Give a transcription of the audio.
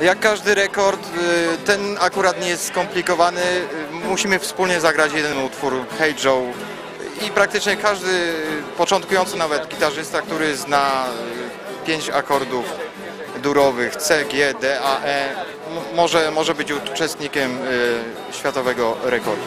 Jak każdy rekord, y, ten akurat nie jest skomplikowany. Y, musimy wspólnie zagrać jeden utwór, Hey Joe. I praktycznie każdy początkujący nawet gitarzysta, który zna y, pięć akordów durowych C, G, D, A, E, może, może być uczestnikiem światowego rekordu.